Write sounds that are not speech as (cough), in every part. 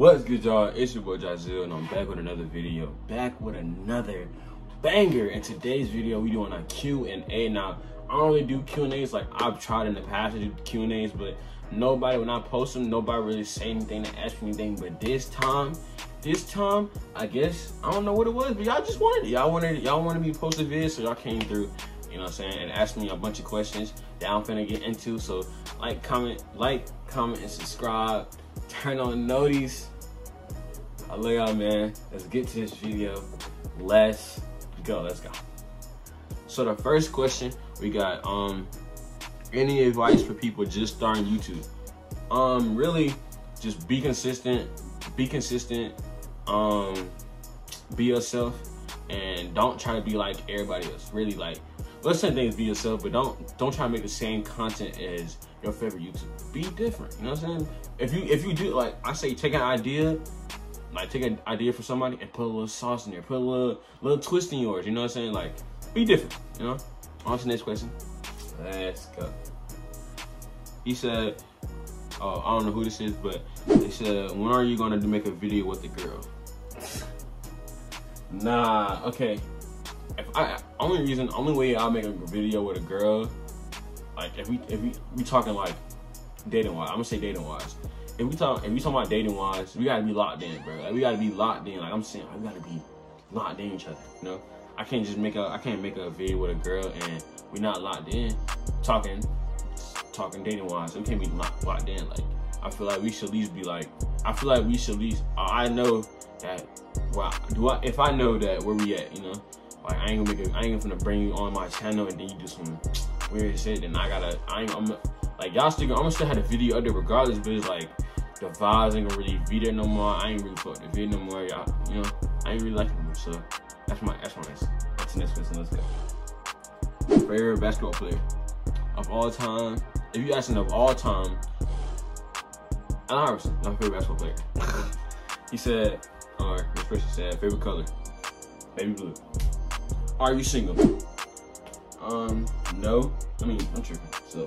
What's good, y'all? It's your boy Jahzeel, and I'm back with another video. Back with another banger. In today's video, we doing a Q&A. Now, I don't really do Q&As like I've tried in the past to do Q&As, but nobody, when I post them, nobody really say anything to ask me anything. But this time, this time, I guess, I don't know what it was, but y'all just wanted it. Y'all wanted y'all wanted me to post a video, so y'all came through, you know what I'm saying, and asked me a bunch of questions that I'm finna get into. So, like, comment, like, comment, and subscribe turn on notice. I love y'all, man. Let's get to this video. Let's go. Let's go. So the first question we got, um, any advice for people just starting YouTube? Um, really, just be consistent. Be consistent. Um, be yourself, and don't try to be like everybody else. Really, like, well, same thing as be yourself, but don't don't try to make the same content as your favorite YouTuber. Be different. You know what I'm saying? If you if you do like I say, take an idea, like take an idea for somebody and put a little sauce in there, put a little little twist in yours. You know what I'm saying? Like, be different. You know. On to the next question. Let's go. He said, "Oh, I don't know who this is, but they said, when are you gonna make a video with the girl?" (laughs) nah. Okay. If I only reason, only way I'll make a video with a girl like if we if we we talking like dating wise, I'm gonna say dating wise. If we talk if we talking about dating wise, we gotta be locked in, bro. Like we gotta be locked in. Like I'm saying, like, we gotta be locked in each other. You know, I can't just make a I can't make a video with a girl and we not locked in, talking talking dating wise. We can't be locked, locked in. Like I feel like we should at least be like I feel like we should at least I know that well do I if I know that where we at, you know. Like I ain't gonna make it, I ain't gonna bring you on my channel and then you do some weird shit, and I gotta, I ain't, I'm, like, y'all still, I'm gonna still have the video up regardless, but it's like, the vibes ain't gonna really be there no more. I ain't really fuck the video no more, y'all, you know, I ain't really like them, so that's my, that's my next, that's the next question, let's go. Favorite basketball player of all time, if you asking of all time, Allen Iverson, my favorite basketball player. (laughs) he said, or this person said, favorite color, baby blue. Are you single? Um, no. I mean, I'm tripping. So,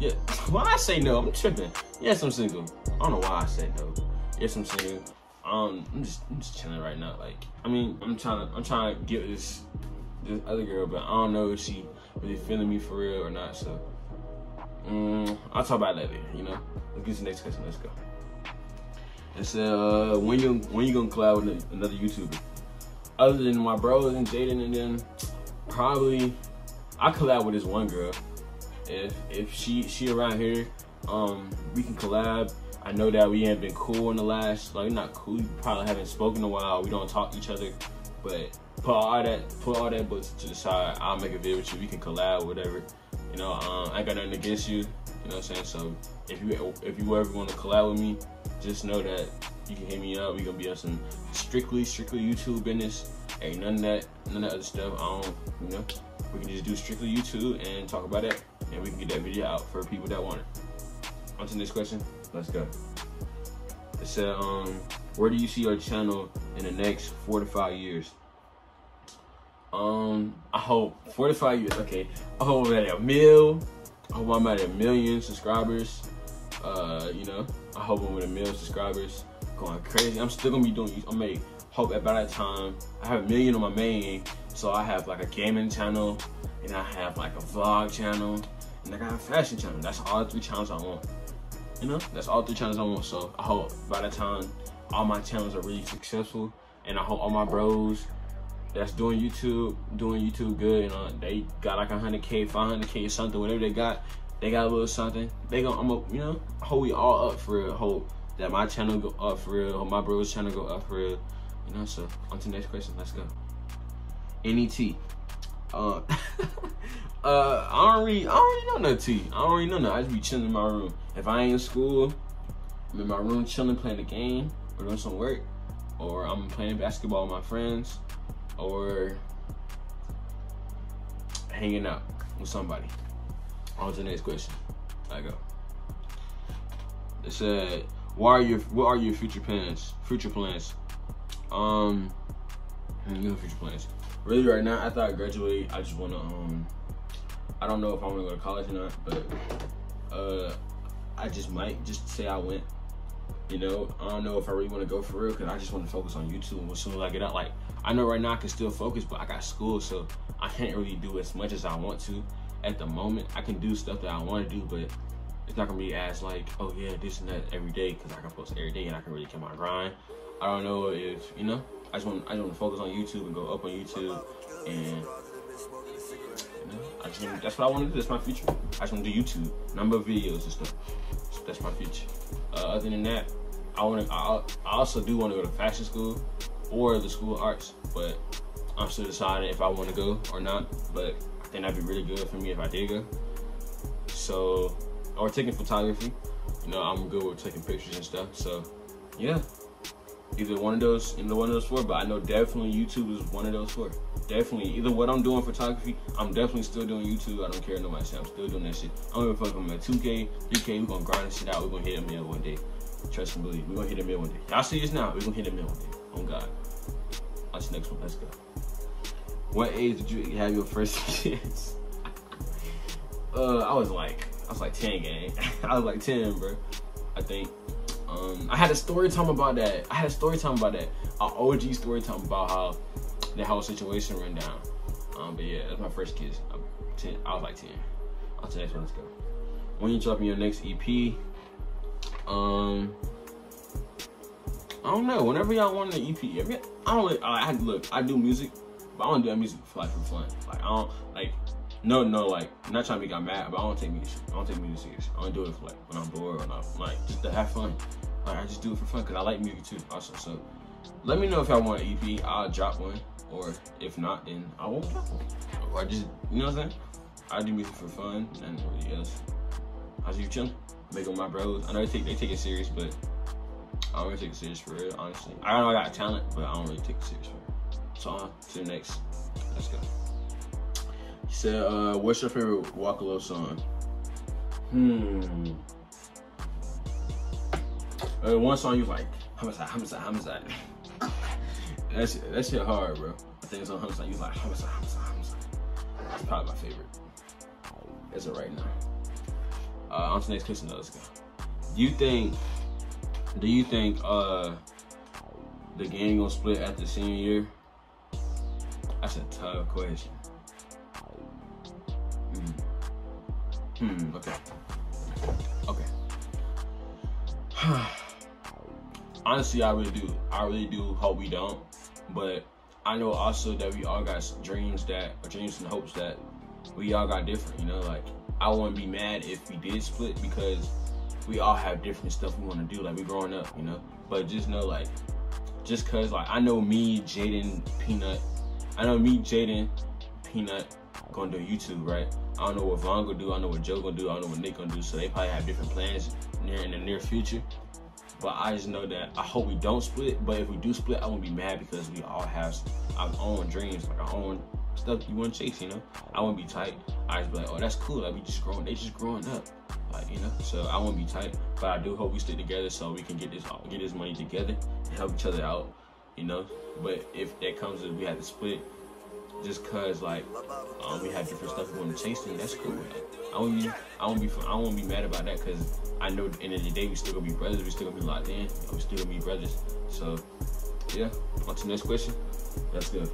yeah. (laughs) Why I say no? I'm tripping. Yes, I'm single. I don't know why I said no. Yes, I'm single. Um, I'm just, I'm just chilling right now. Like, I mean, I'm trying to, I'm trying to get this, this other girl, but I don't know if she really feeling me for real or not. So, um, I'll talk about that later. You know. Let's get to the next question. Let's go. It's uh, when you when you gonna collab with another YouTuber? Other than my bros and Jaden, and then probably I collab with this one girl. If if she she around here, um, we can collab. I know that we haven't been cool in the last like not cool. We probably haven't spoken in a while. We don't talk to each other, but put all that put all that books to the side. I'll make a video with you. We can collab, whatever. You know, um, I got nothing against you. You know what I'm saying? So if you if you ever want to collab with me, just know that you can hit me up. We gonna be on some strictly strictly YouTube business. Ain't none of that none of that other stuff. I don't you know we can just do strictly YouTube and talk about it, and we can get that video out for people that want it. On to the next question. Let's go. It said, um, where do you see your channel in the next four to five years? Um, I hope four to five years. Okay, I hope I'm at a mil. I hope I'm at a million subscribers. Uh, you know, I hope I'm with a million subscribers, going crazy. I'm still gonna be doing. I'm make hope that by that time I have a million on my main so I have like a gaming channel, and I have like a vlog channel, and I got a fashion channel. That's all three channels I want. You know, that's all three channels I want. So I hope by the time all my channels are really successful, and I hope all my bros that's doing YouTube, doing YouTube good, you know, they got like 100K, 500K something, whatever they got, they got a little something. They go, I'm a, you know, hold we all up for real. Hope that my channel go up for real. Hope my bros channel go up for real. You know, so on to the next question. Let's go. NET. Uh, (laughs) uh, I don't really, I don't really know no T. I don't really know no. I just be chilling in my room. If I ain't in school, I'm in my room chilling, playing the game, or doing some work, or I'm playing basketball with my friends, or hanging out with somebody. On to the next question. I go. It said, "What are your What are your future plans? Future plans? Um, your future plans really right now after I graduate, I just wanna um I don't know if I wanna go to college or not, but uh I just might just say I went You know, I don't know if I really want to go for real because I just want to focus on YouTube. As soon as I get out, like I know right now I can still focus, but I got school, so I can't really do as much as I want to at the moment. I can do stuff that I want to do, but it's not gonna be as like, oh yeah, this and that every day because I can post every day and I can really keep my grind. I don't know if you know. I just want I just want to focus on YouTube and go up on YouTube and you know, I just want, that's what I want to do. That's my future. I just want to do YouTube, number of videos and stuff. So that's my future. Uh, other than that, I want to. I, I also do want to go to fashion school or the school of arts, but I'm still deciding if I want to go or not. But I think that'd be really good for me if I did go. So, or taking photography. You know, I'm good with taking pictures and stuff. So, yeah either one of those, either one of those four. But I know definitely YouTube is one of those four. Definitely, either what I'm doing photography, I'm definitely still doing YouTube. I don't care no myself. I'm still doing that shit. I don't a fuck I'm at 2K, 3K. We're gonna grind this shit out. We're gonna hit a mill one day. Trust and believe. We're gonna hit a mill one day. Y'all see this now. We're gonna hit a mill one day. Oh God. The next one. Let's go. What age did you have your first (laughs) kids? uh, I was like, I was like 10, gang. (laughs) I was like 10, bro. I think. Um, I had a story time about that. I had a story time about that. An OG story time about how the whole situation went down. Um, but yeah, that's my first kiss. I'm 10, I was like 10. I'll tell you next one. Let's go. When you dropping your next EP? Um, I don't know. Whenever y'all want an EP, I, I don't. I, I look. I do music, but I don't do that music for like for fun. Like I don't like. No, no, like not trying to make mad, but I don't take music. I don't take music serious. I don't do it for like when I'm bored or not. Like just to have fun. Like I just do it for fun because I like music too. Also, so let me know if y'all want an EP. I'll drop one, or if not, then I won't drop one. Or I just, you know what I'm saying? I do music for fun and nobody else. How's you chilling? Make up my bros. I know they take they take it serious, but I don't really take it serious for real. Honestly, I know I got talent, but I don't really take it serious for real. So on to the next. Let's go. He said, uh, "What's your favorite Walkalo song?" Hmm. Uh, one song you like, homicide, homicide, homicide. (laughs) That's that shit hard, bro. I think it's on homicide. You like homicide, homicide, homicide. That's probably my favorite. As of right now. Uh, on to the next question. Let's go. Do you think? Do you think uh the gang gonna split after senior year? That's a tough question. Hmm. Okay. Okay. (sighs) honestly, I really do. I really do hope we don't. But I know also that we all got dreams that, or dreams and hopes that we all got different. You know, like I wouldn't be mad if we did split because we all have different stuff we want to do. Like we growing up, you know. But just know, like, just cause like I know me, Jaden, Peanut, I know me, Jaden, Peanut, gonna do YouTube, right? I don't know what Vaughn gonna do. I don't know what Joe gonna do. I don't know what Nick gonna do. So they probably have different plans near in the near future. But I just know that I hope we don't split. But if we do split, I won't be mad because we all have our own dreams, like our own stuff you want to chase. You know, I won't be tight. I just be like, oh, that's cool. Like we just growing. They just growing up. Like you know, so I won't be tight. But I do hope we stay together so we can get this get this money together and help each other out. You know, but if that comes to we have to split, just cause like um, we have different stuff we want to chase, then that's cool. I won't be, I won't be, I won't be mad about that because I know at the end of the day we still gonna be brothers. We still gonna be locked in. We still gonna be brothers. So yeah. On to the next question. That's good.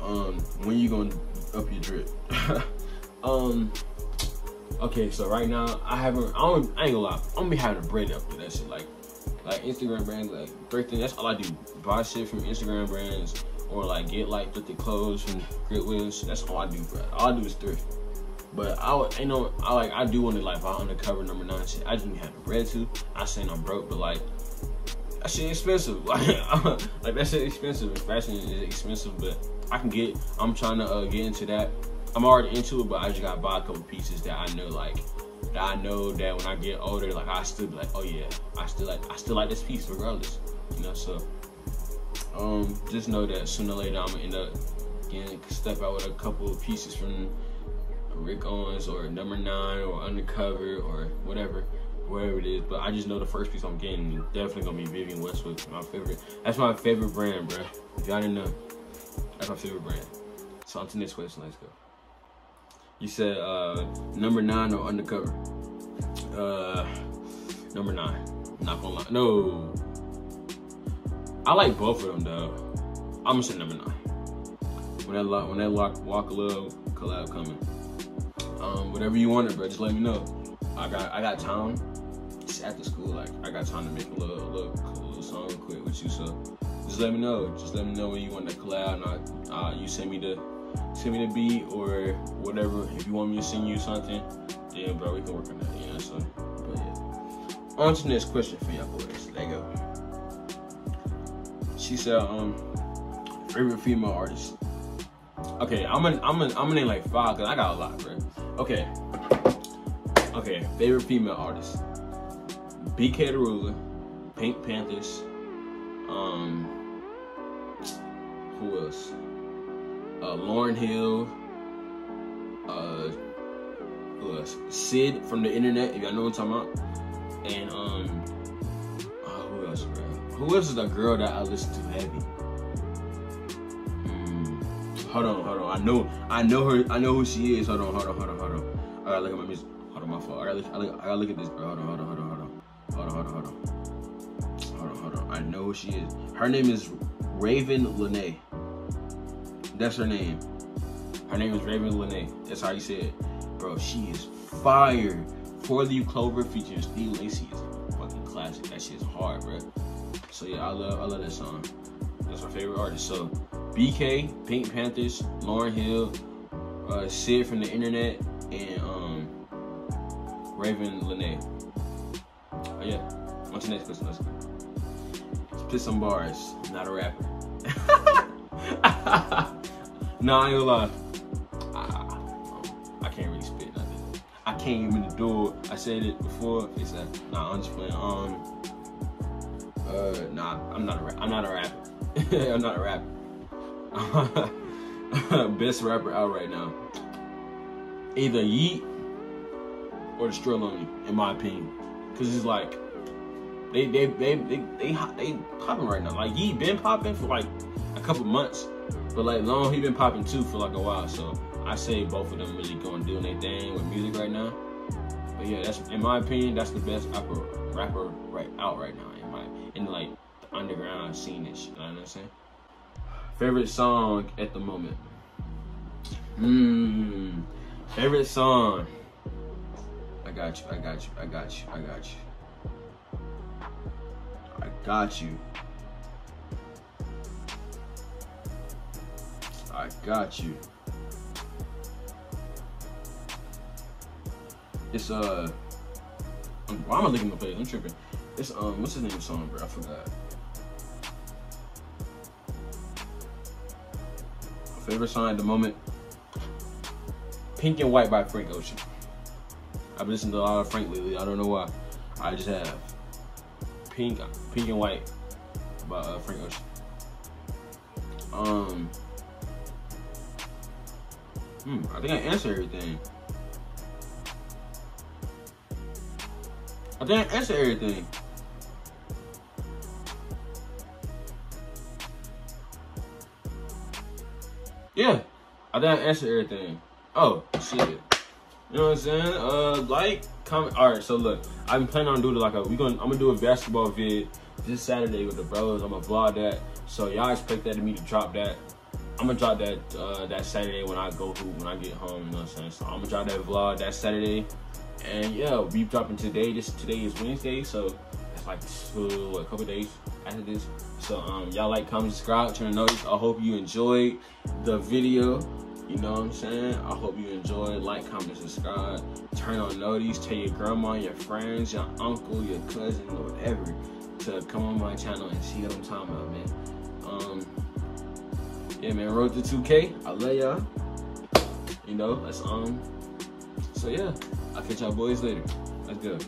Um, when you gonna up your drip? (laughs) um. Okay, so right now I haven't. I don't. I ain't gonna lie. I'm gonna be having a bread up to that shit. Like, like Instagram brands, like thrifting. That's all I do. Buy shit from Instagram brands or like get like thrifted clothes from Goodwills. That's all I do, bro. All I do is thrift. But I, you know, I like I do want to like buy undercover number nine shit. I just need have the bread to. I saying I'm broke, but like that shit expensive. (laughs) Like, that shit expensive. Fashion is expensive, but I can get. I'm trying to uh, get into that. I'm already into it, but I just gotta buy a couple pieces that I know like that I know that when I get older, like I still be like, oh yeah, I still like I still like this piece regardless. You know, so um just know that sooner or later I'm gonna end up getting step out with a couple of pieces from Rick Owens or Number Nine or Undercover or whatever, whatever it is. But I just know the first piece I'm getting definitely gonna be Vivienne Westwood. My favorite. That's my favorite brand, bro. If y'all didn't know, that's my favorite brand. So on to next question. Let's go. You said uh, number nine or undercover? Uh, number nine. Not gonna lie. No. I like both of them though. I'm say number nine. When that lock, when that lock, walk a little collab coming. Um, whatever you want it, bro. Just let me know. I got I got time. It's after school, like I got time to make a little a little, a little song real quick with you. So just let me know. Just let me know when you want that collab. I, uh, you send me the send me the beat or whatever. If you want me to send you something, yeah, bro, we can work on that. Know, so but yeah. On to next question for y'all boys. You go. She said, um, favorite female artist. Okay, I'm gonna I'm gonna I'm gonna name like five because I got a lot, bro. Okay. Okay, favorite female artist. Bktherula, Pink Panthers, um, who else? Uh, Lauryn Hill, uh, who else? Syd from the internet, if y'all know what I'm talking about. And, um, uh, who else, bro? Who is the girl that I listen to heavy? Mm, hold on, hold on. I know, I know her. I know who she is. Hold on, hold on, hold on, hold on. I gotta look at my music. Hold on, my fault. I gotta, look, I, look, I gotta look at this, bro. Hold on, hold on, hold on, hold on. Hold on, hold on, hold on. Hold on, hold on. I know who she is. Her name is Ravyn Lenae. That's her name. Her name is Ravyn Lenae. That's how you say it. Bro, she is fire. Four Leaf Clover featuring Steve Lacy is fucking classic. That shit is hard, bro. So yeah, I love I love that song. That's my favorite artist. So BK, Pink Panthers, Lauryn Hill, uh, Syd from the internet, and um, Ravyn Lenae. Oh yeah. To the next question. Let's. Spit some bars. I'm not a rapper. (laughs) no, I ain't gonna lie. I, I can't really spit nothing. I can't even do it. I said it before. It's that. Nah, I'm just playing. Um. Uh, nah, I'm not a. I'm not a rapper. (laughs) I'm not a rapper. (laughs) Best rapper out right now. Either Yeat or Destroy Lonely, in my opinion. Cause it's like they they they they they, they popping right now. Like Yeat been popping for like a couple months, but like Lonely been popping too for like a while. So I say both of them really going doing their thing with music right now. But yeah, that's in my opinion that's the best rapper rapper right out right now in like the underground scene and shit. You know what I'm saying? Favorite song at the moment. Mmm. Favorite song. I got you. I got you. I got you. I got you. I got you. I got you. It's uh. Why am I looking the page? I'm tripping. It's um. What's his name? of Song, bro. I forgot. Favorite song at the moment. Pink and White by Frank Ocean. I've listened to a lot of Frank lately. I don't know why. I just have. Pink, Pink and White by uh, Frank Ocean. Um, hmm, I think I answered everything. I think I answered everything. Yeah, I I answered everything. Oh, shit. You know what I'm saying? Uh, like, comment. All right, so look, I've been planning on doing like a. We gonna. I'm gonna do a basketball vid this Saturday with the brothers. I'm gonna vlog that. So y'all expect that to me to drop that. I'm gonna drop that uh, that Saturday when I go hoop when I get home. You know what I'm saying? So I'm gonna drop that vlog that Saturday. And yeah, we dropping today. This today is Wednesday, so like two, a couple days after this. So um, y'all like, comment, subscribe, turn on notice. I hope you enjoyed the video. You know what I'm saying? I hope you enjoyed. Like, comment, subscribe. Turn on notice. Tell your grandma, your friends, your uncle, your cousin, whatever, to come on my channel and see what I'm talking about, man. Um, yeah, man. Road to 2K. I love y'all. You know, let's um. So yeah, I'll catch y'all boys later. Let's go.